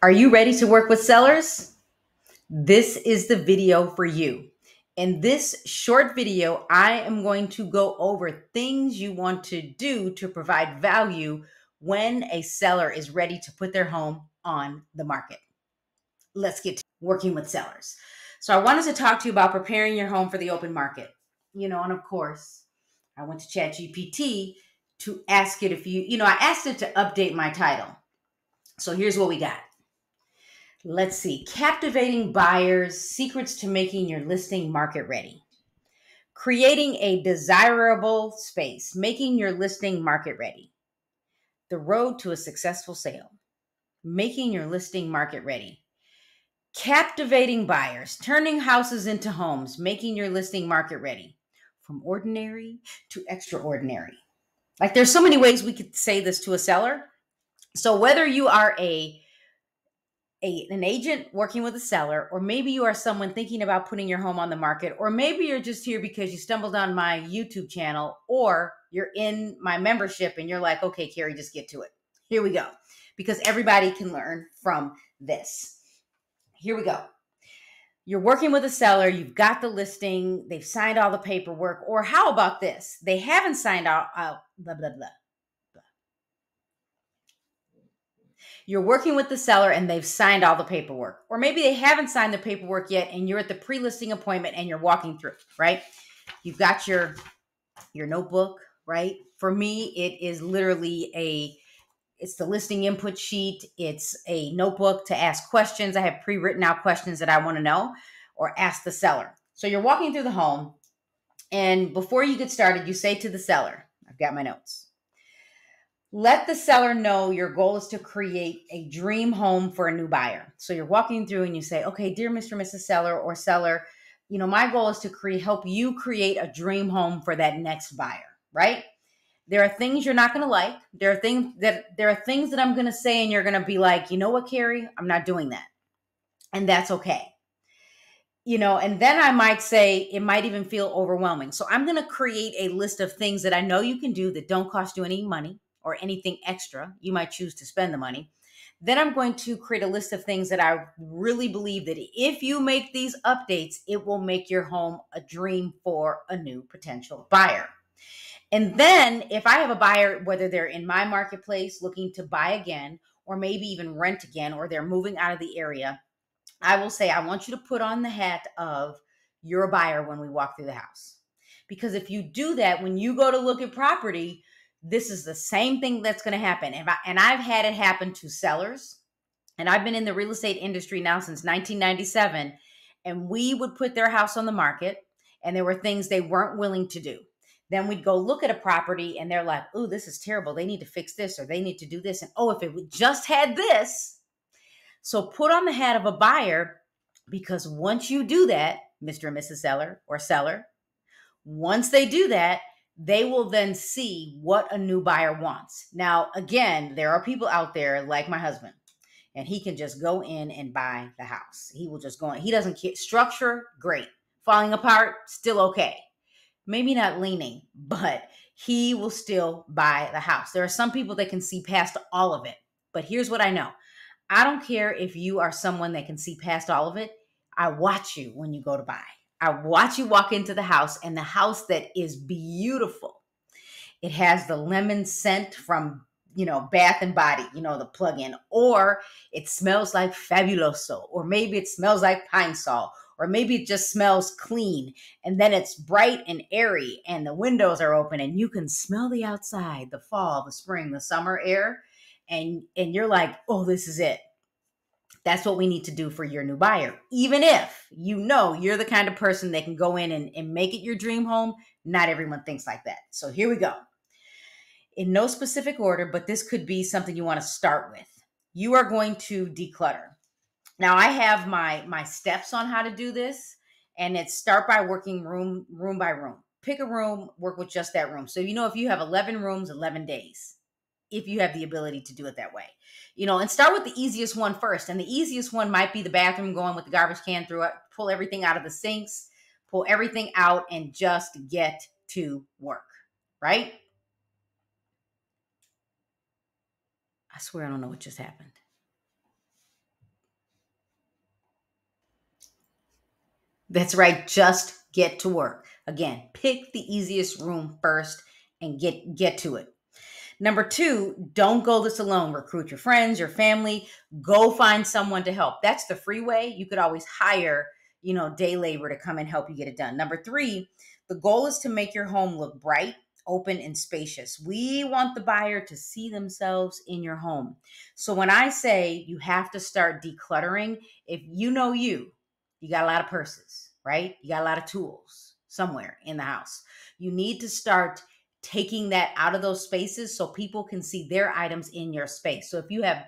Are you ready to work with sellers? This is the video for you. In this short video, I am going to go over things you want to do to provide value when a seller is ready to put their home on the market. Let's get to working with sellers. So, I wanted to talk to you about preparing your home for the open market. You know, and of course, I went to ChatGPT to ask it if you, you know, I asked it to update my title. So, here's what we got. Let's see. Captivating buyers, secrets to making your listing market ready. Creating a desirable space, making your listing market ready. The road to a successful sale. Making your listing market ready. Captivating buyers, turning houses into homes, making your listing market ready. From ordinary to extraordinary. Like there's so many ways we could say this to a seller. So whether you are a a, an agent working with a seller, or maybe you are someone thinking about putting your home on the market, or maybe you're just here because you stumbled on my YouTube channel, or you're in my membership and you're like, okay, Carrie, just get to it. Here we go. Because everybody can learn from this. Here we go. You're working with a seller, you've got the listing, they've signed all the paperwork, or how about this? They haven't signed out, out blah, blah, blah. You're working with the seller and they've signed all the paperwork. Or maybe they haven't signed the paperwork yet and you're at the pre-listing appointment and you're walking through, right? You've got your your notebook, right? For me, it is literally a it's the listing input sheet, it's a notebook to ask questions. I have pre-written out questions that I want to know or ask the seller. So you're walking through the home and before you get started, you say to the seller, I've got my notes let the seller know your goal is to create a dream home for a new buyer. So you're walking through and you say, okay, dear Mr. and Mrs. Seller or seller, you know, my goal is to create help you create a dream home for that next buyer, right? There are things you're not going to like. There are things that there are things that I'm going to say and you're going to be like, "You know what, Carrie? I'm not doing that." And that's okay. You know, and then I might say it might even feel overwhelming. So I'm going to create a list of things that I know you can do that don't cost you any money or anything extra, you might choose to spend the money. Then I'm going to create a list of things that I really believe that if you make these updates, it will make your home a dream for a new potential buyer. And then if I have a buyer, whether they're in my marketplace looking to buy again, or maybe even rent again, or they're moving out of the area, I will say, I want you to put on the hat of you're a buyer when we walk through the house. Because if you do that, when you go to look at property, this is the same thing that's going to happen. And, I, and I've had it happen to sellers. And I've been in the real estate industry now since 1997. And we would put their house on the market, and there were things they weren't willing to do. Then we'd go look at a property, and they're like, oh, this is terrible. They need to fix this, or they need to do this. And oh, if it just had this. So put on the hat of a buyer because once you do that, Mr. and Mrs. Seller or seller, once they do that, they will then see what a new buyer wants. Now, again, there are people out there like my husband, and he can just go in and buy the house. He will just go in. He doesn't care. Structure, great. Falling apart, still okay. Maybe not leaning, but he will still buy the house. There are some people that can see past all of it. But here's what I know I don't care if you are someone that can see past all of it. I watch you when you go to buy. I watch you walk into the house and the house that is beautiful. It has the lemon scent from, you know, Bath and Body, you know, the plug-in, or it smells like Fabuloso, or maybe it smells like Pine Sol, or maybe it just smells clean and then it's bright and airy and the windows are open and you can smell the outside, the fall, the spring, the summer air and and you're like, "Oh, this is it." That's what we need to do for your new buyer. Even if you know you're the kind of person that can go in and, and make it your dream home, not everyone thinks like that. So here we go. In no specific order, but this could be something you want to start with. You are going to declutter. Now I have my my steps on how to do this and it's start by working room room by room. Pick a room, work with just that room. So you know if you have 11 rooms, 11 days if you have the ability to do it that way you know, and start with the easiest one first. And the easiest one might be the bathroom going with the garbage can through it, pull everything out of the sinks, pull everything out, and just get to work, right? I swear I don't know what just happened. That's right, just get to work. Again, pick the easiest room first and get get to it. Number two, don't go this alone. Recruit your friends, your family. Go find someone to help. That's the free way. You could always hire, you know, day labor to come and help you get it done. Number three, the goal is to make your home look bright, open, and spacious. We want the buyer to see themselves in your home. So when I say you have to start decluttering, if you know you, you got a lot of purses, right? You got a lot of tools somewhere in the house. You need to start taking that out of those spaces so people can see their items in your space. So if you have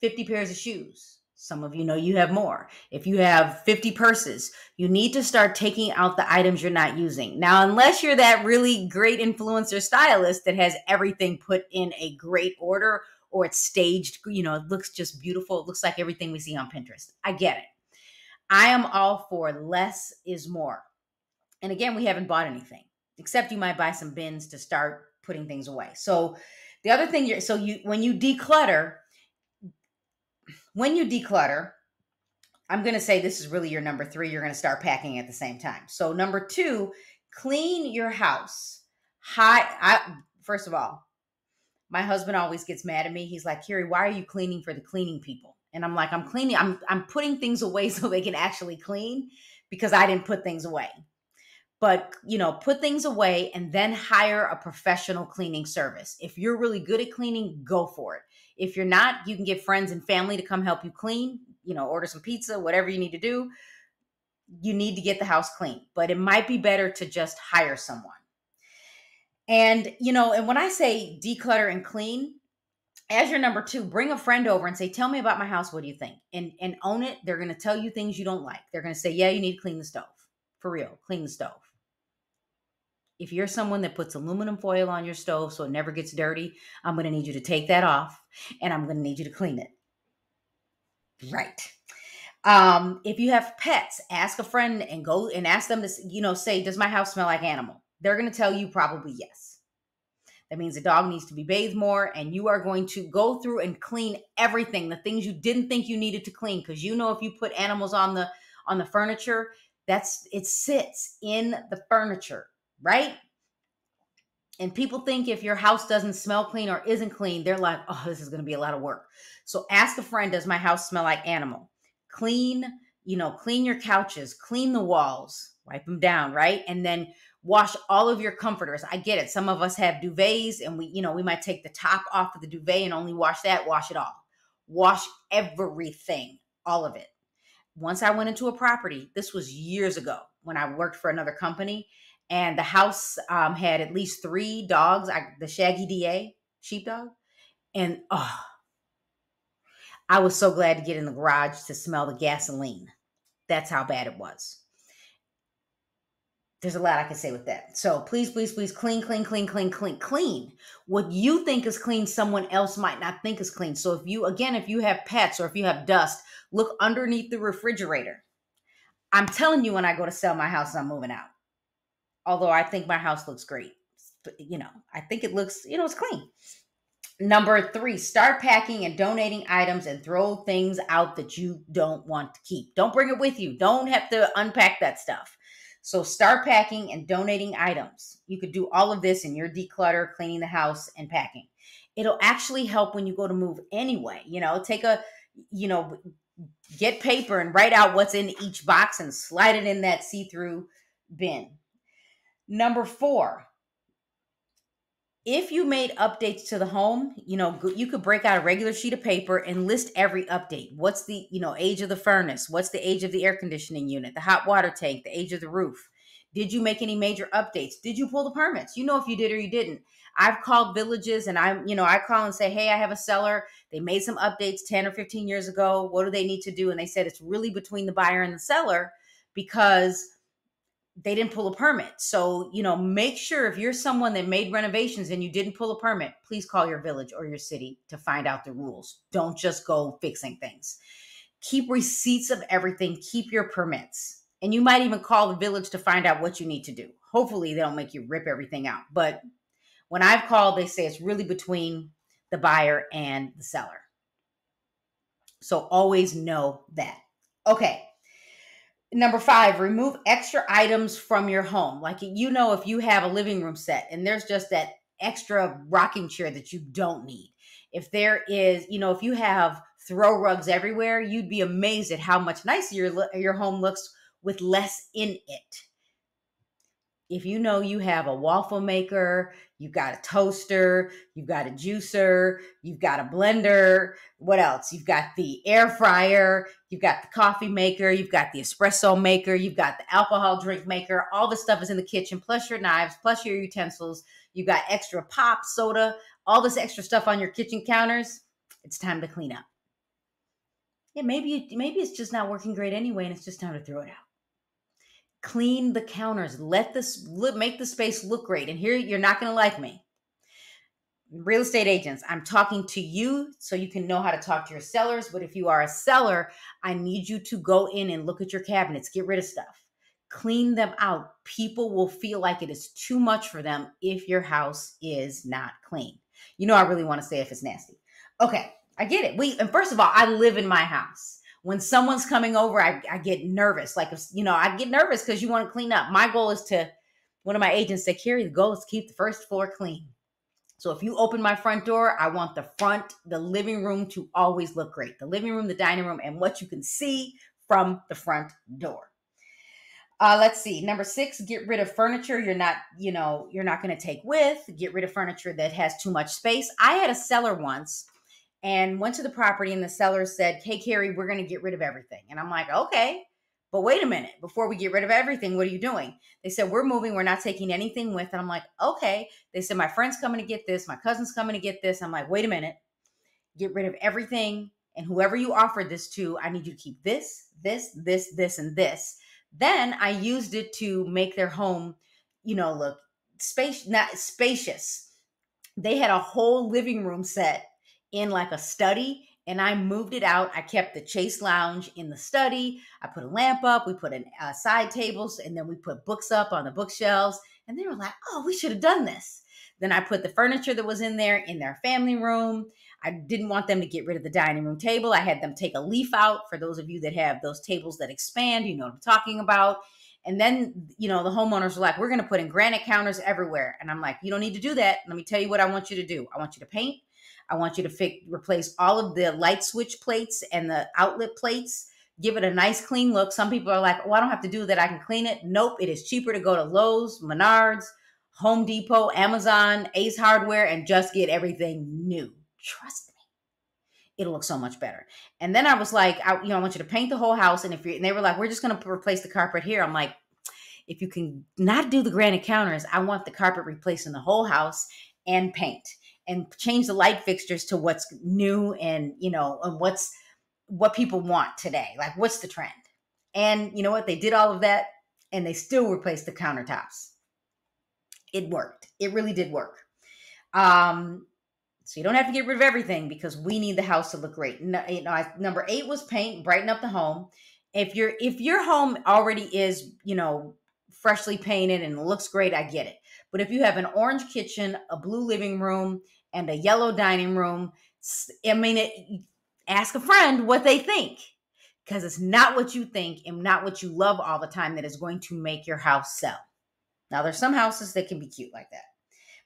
50 pairs of shoes, some of you know you have more. If you have 50 purses, you need to start taking out the items you're not using. Now, unless you're that really great influencer stylist that has everything put in a great order or it's staged, you know, it looks just beautiful. It looks like everything we see on Pinterest. I get it. I am all for less is more. And again, we haven't bought anything except you might buy some bins to start putting things away. So the other thing you're so you when you declutter, when you declutter, I'm going to say this is really your number 3, you're going to start packing at the same time. So number 2, clean your house. Hi I first of all, my husband always gets mad at me. He's like, "Carrie, why are you cleaning for the cleaning people?" And I'm like, "I'm cleaning. I'm I'm putting things away so they can actually clean because I didn't put things away." But you know put things away and then hire a professional cleaning service. If you're really good at cleaning go for it. If you're not you can get friends and family to come help you clean you know order some pizza whatever you need to do. You need to get the house clean but it might be better to just hire someone. And you know and when i say declutter and clean as your number two bring a friend over and say tell me about my house. What do you think? And and own it. They're going to tell you things you don't like. They're going to say yeah you need to clean the stove. For real clean the stove if you're someone that puts aluminum foil on your stove so it never gets dirty, I'm going to need you to take that off and I'm going to need you to clean it. Right. Um, if you have pets, ask a friend and go and ask them to, you know, say, Does my house smell like animal? They're going to tell you probably yes. That means the dog needs to be bathed more, and you are going to go through and clean everything, the things you didn't think you needed to clean, because you know if you put animals on the on the furniture, that's it sits in the furniture right? And people think if your house doesn't smell clean or isn't clean, they're like, oh, this is going to be a lot of work. So ask a friend, does my house smell like animal? Clean, you know, clean your couches, clean the walls, wipe them down, right? And then wash all of your comforters. I get it. Some of us have duvets and we, you know, we might take the top off of the duvet and only wash that, wash it all. Wash everything, all of it. Once I went into a property, this was years ago when I worked for another company and the house um, had at least three dogs, I, the Shaggy DA sheepdog, and oh, I was so glad to get in the garage to smell the gasoline. That's how bad it was. There's a lot I can say with that. So please, please, please clean, clean, clean, clean, clean, clean. What you think is clean, someone else might not think is clean. So if you, again, if you have pets or if you have dust, look underneath the refrigerator. I'm telling you, when I go to sell my house, I'm moving out although I think my house looks great. You know, I think it looks, you know, it's clean. Number three, start packing and donating items and throw things out that you don't want to keep. Don't bring it with you. Don't have to unpack that stuff. So start packing and donating items. You could do all of this in your declutter, cleaning the house, and packing. It'll actually help when you go to move anyway. You know, take a, you know, get paper and write out what's in each box and slide it in that see through bin. Number four, if you made updates to the home, you know, you could break out a regular sheet of paper and list every update. What's the, you know, age of the furnace? What's the age of the air conditioning unit, the hot water tank, the age of the roof? Did you make any major updates? Did you pull the permits? You know if you did or you didn't. I've called villages and I'm, you know, I call and say, "Hey, I have a seller. They made some updates 10 or 15 years ago. What do they need to do?" And they said it's really between the buyer and the seller because they didn't pull a permit. So, you know, make sure if you're someone that made renovations and you didn't pull a permit, please call your village or your city to find out the rules. Don't just go fixing things. Keep receipts of everything, keep your permits. And you might even call the village to find out what you need to do. Hopefully, they don't make you rip everything out. But when I've called, they say it's really between the buyer and the seller. So always know that. Okay. Number five, remove extra items from your home. Like you know, if you have a living room set and there's just that extra rocking chair that you don't need. If there is, you know, if you have throw rugs everywhere, you'd be amazed at how much nicer your your home looks with less in it if you know you have a waffle maker, you've got a toaster, you've got a juicer, you've got a blender, what else? You've got the air fryer, you've got the coffee maker, you've got the espresso maker, you've got the alcohol drink maker. All the stuff is in the kitchen, plus your knives, plus your utensils. You've got extra pop, soda, all this extra stuff on your kitchen counters. It's time to clean up. Yeah, maybe maybe it's just not working great anyway, and it's just time to throw it out clean the counters let this make the space look great. And here you're not going to like me. Real estate agents i'm talking to you so you can know how to talk to your sellers. But if you are a seller i need you to go in and look at your cabinets get rid of stuff. Clean them out. People will feel like it is too much for them if your house is not clean. You know i really want to say if it's nasty. Okay i get it. We and first of all i live in my house when someone's coming over, I, I get nervous. Like, you know, I get nervous because you want to clean up. My goal is to, one of my agents said, Carrie, the goal is to keep the first floor clean. So if you open my front door, I want the front, the living room to always look great. The living room, the dining room, and what you can see from the front door. Uh, let's see. Number six, get rid of furniture you're not, you know, you're not going to take with. Get rid of furniture that has too much space. I had a seller once and went to the property and the seller said, Hey, Carrie, we're going to get rid of everything. And I'm like, okay, but wait a minute. Before we get rid of everything, what are you doing? They said, we're moving. We're not taking anything with. And I'm like, okay. They said, my friend's coming to get this. My cousin's coming to get this. I'm like, wait a minute. Get rid of everything. And whoever you offered this to, I need you to keep this, this, this, this, and this. Then I used it to make their home, you know, look space not spacious. They had a whole living room set in like a study and I moved it out. I kept the chase lounge in the study. I put a lamp up. We put in uh, side tables, and then we put books up on the bookshelves. And they were like, "Oh, we should have done this." Then I put the furniture that was in there in their family room. I didn't want them to get rid of the dining room table. I had them take a leaf out. For those of you that have those tables that expand, you know what I'm talking about. And then, you know, the homeowners were like, "We're going to put in granite counters everywhere." And I'm like, "You don't need to do that. Let me tell you what I want you to do. I want you to paint." I want you to fix, replace all of the light switch plates and the outlet plates. Give it a nice clean look. Some people are like, oh, I don't have to do that. I can clean it. Nope. It is cheaper to go to Lowe's, Menards, Home Depot, Amazon, Ace Hardware, and just get everything new. Trust me. It'll look so much better. And then I was like, I, you know, I want you to paint the whole house. And if you and they were like, we're just going to replace the carpet here. I'm like, if you can not do the granite counters, I want the carpet replaced in the whole house and paint and change the light fixtures to what's new and you know and what's what people want today like what's the trend? And you know what? They did all of that and they still replaced the countertops. It worked. It really did work. Um so you don't have to get rid of everything because we need the house to look great. No, you know, number eight was paint brighten up the home. If your if your home already is you know freshly painted and looks great i get it. But if you have an orange kitchen a blue living room and a yellow dining room. I mean, it, ask a friend what they think because it's not what you think and not what you love all the time that is going to make your house sell. Now, there's some houses that can be cute like that.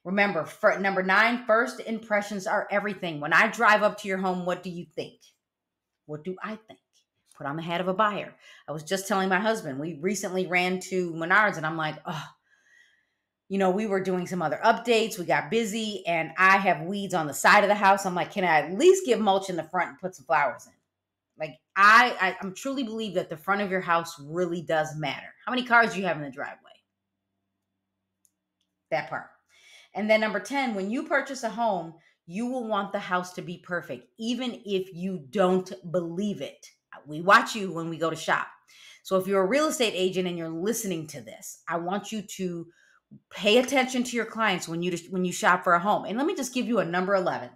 Remember, for, number nine, first impressions are everything. When I drive up to your home, what do you think? What do I think? Put on the hat of a buyer. I was just telling my husband, we recently ran to Menards and I'm like, oh, you know, we were doing some other updates. We got busy, and I have weeds on the side of the house. I'm like, can I at least give mulch in the front and put some flowers in? Like, I, I I'm truly believe that the front of your house really does matter. How many cars do you have in the driveway? That part. And then number 10, when you purchase a home, you will want the house to be perfect, even if you don't believe it. We watch you when we go to shop. So if you're a real estate agent and you're listening to this, I want you to pay attention to your clients when you when you shop for a home. And let me just give you a number 11.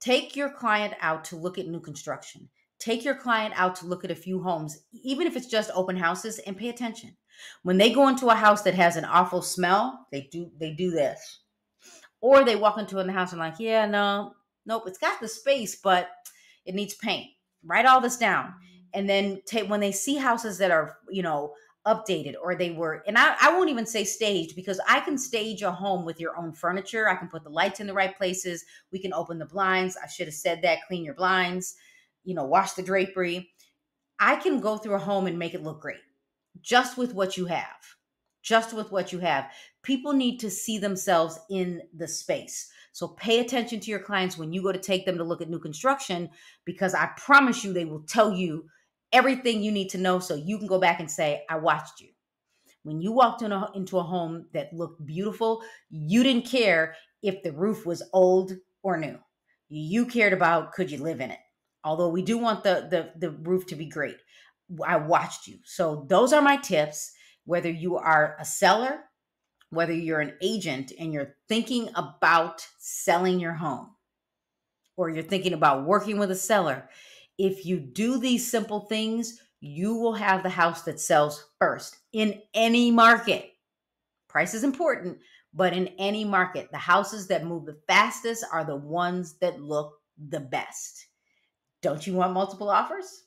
Take your client out to look at new construction. Take your client out to look at a few homes, even if it's just open houses and pay attention. When they go into a house that has an awful smell, they do they do this. Or they walk into a house and like, "Yeah, no. Nope, it's got the space, but it needs paint." Write all this down and then take when they see houses that are you know updated or they were and I, I won't even say staged because i can stage a home with your own furniture. I can put the lights in the right places. We can open the blinds. I should have said that clean your blinds you know wash the drapery. I can go through a home and make it look great just with what you have just with what you have. People need to see themselves in the space. So pay attention to your clients when you go to take them to look at new construction because i promise you they will tell you everything you need to know so you can go back and say, I watched you. When you walked in a, into a home that looked beautiful, you didn't care if the roof was old or new. You cared about could you live in it. Although we do want the, the, the roof to be great. I watched you. So those are my tips. Whether you are a seller, whether you're an agent and you're thinking about selling your home, or you're thinking about working with a seller, if you do these simple things, you will have the house that sells first in any market. Price is important, but in any market, the houses that move the fastest are the ones that look the best. Don't you want multiple offers?